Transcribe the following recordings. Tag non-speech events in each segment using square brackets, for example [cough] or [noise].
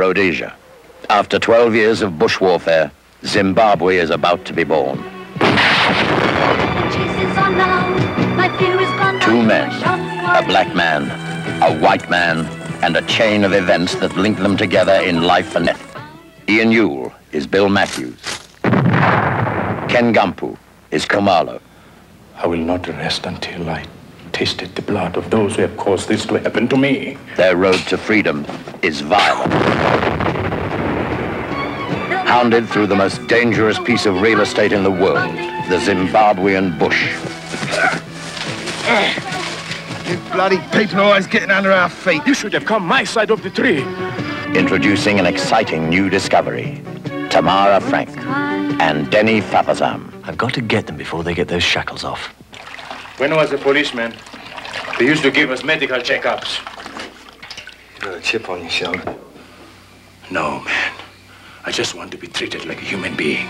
Rhodesia. After 12 years of bush warfare, Zimbabwe is about to be born. Two men, a black man, a white man, and a chain of events that link them together in life and death. Ian Yule is Bill Matthews. Ken Gampu is Khumalo. I will not rest until I tasted the blood of those who have caused this to happen to me. Their road to freedom is violent. Hounded through the most dangerous piece of real estate in the world, the Zimbabwean bush. You bloody people are always getting under our feet. You should have come my side of the tree. Introducing an exciting new discovery. Tamara Frank and Denny Fapazam. I've got to get them before they get those shackles off. When I was a policeman, they used to give us medical checkups. You got a chip on your shoulder. No, man. I just want to be treated like a human being.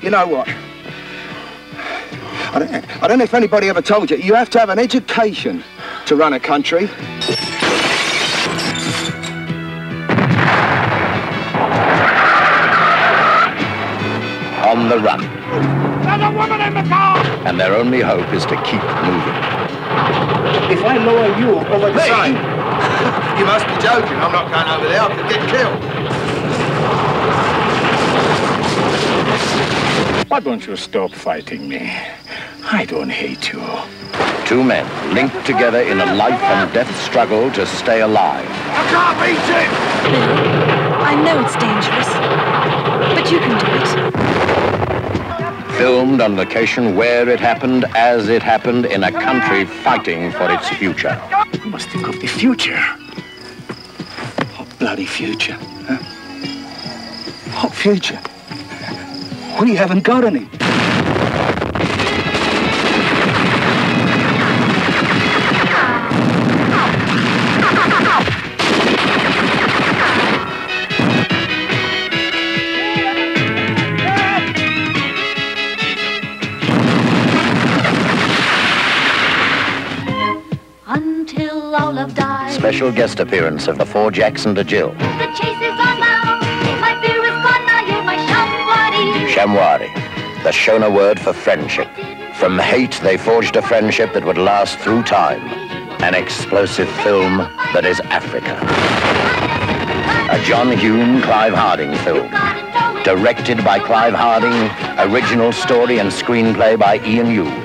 You know what? I don't, I don't know if anybody ever told you, you have to have an education to run a country. On the run. There's a woman in the car! And their only hope is to keep moving. If I lower you over the side, [laughs] You must be joking. I'm not going over there. I could get killed. why don't you stop fighting me? I don't hate you. Two men linked together in a life and death struggle to stay alive. I can't beat him! I know it's dangerous, but you can do it. Filmed on location where it happened, as it happened, in a country fighting for its future. You must think of the future. What bloody future? Huh? What future? We haven't got any. Until all have died. Special guest appearance of the four Jackson to Jill. The chase is on now. My fear is gone now. You're my Shamwari. Shamwari, the Shona word for friendship. From hate, they forged a friendship that would last through time. An explosive film that is Africa. A John Hume, Clive Harding film. Directed by Clive Harding, original story and screenplay by Ian Yule.